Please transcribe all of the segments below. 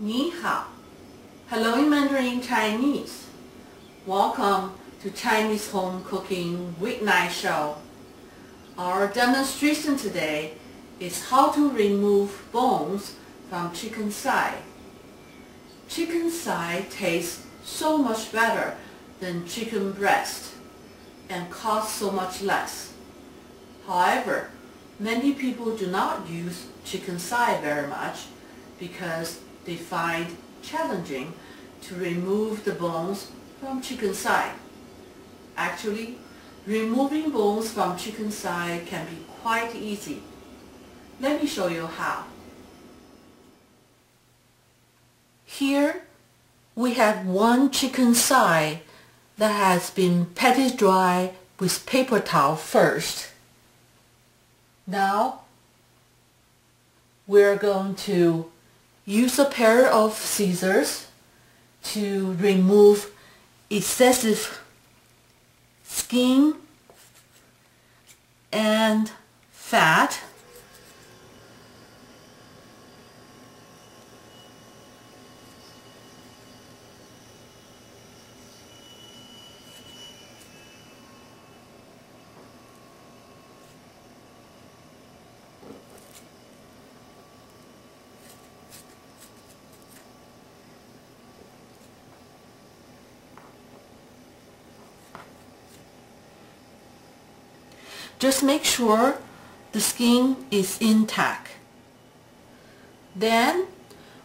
Ni hao. Hello in Mandarin Chinese. Welcome to Chinese Home Cooking Weeknight Show. Our demonstration today is how to remove bones from chicken thigh. Chicken thigh tastes so much better than chicken breast and costs so much less. However, many people do not use chicken thigh very much because they find challenging to remove the bones from chicken side. Actually, removing bones from chicken side can be quite easy. Let me show you how. Here we have one chicken side that has been patted dry with paper towel first. Now we're going to use a pair of scissors to remove excessive skin and fat Just make sure the skin is intact. Then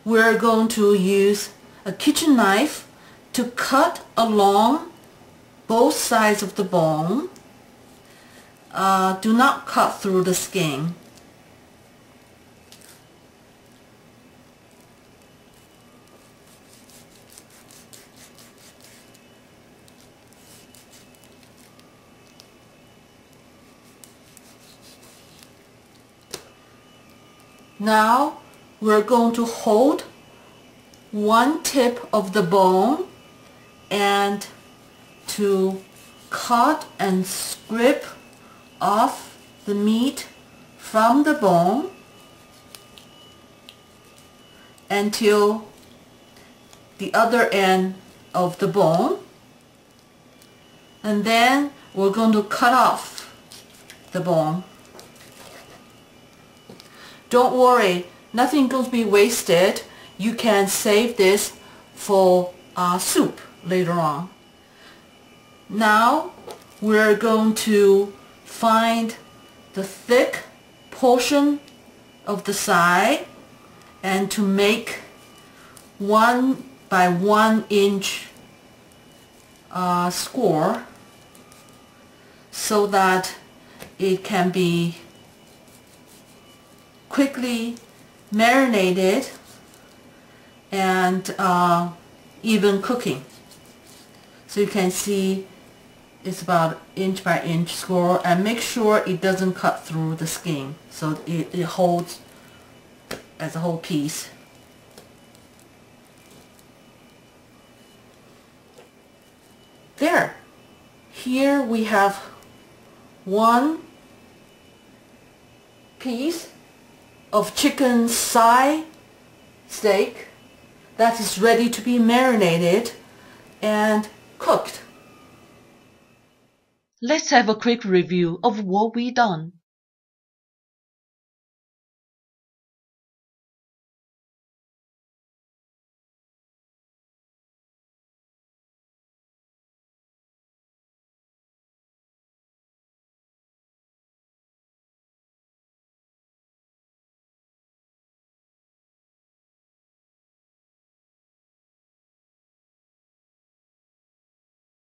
we're going to use a kitchen knife to cut along both sides of the bone. Uh, do not cut through the skin. Now we're going to hold one tip of the bone and to cut and strip off the meat from the bone until the other end of the bone. And then we're going to cut off the bone don't worry, nothing going to be wasted. You can save this for uh, soup later on. Now we're going to find the thick portion of the side and to make one by one inch uh, score so that it can be quickly marinated and uh, even cooking. So you can see it's about inch by inch score and make sure it doesn't cut through the skin so it, it holds as a whole piece. There. Here we have one piece of chicken thigh steak that is ready to be marinated and cooked. Let's have a quick review of what we done.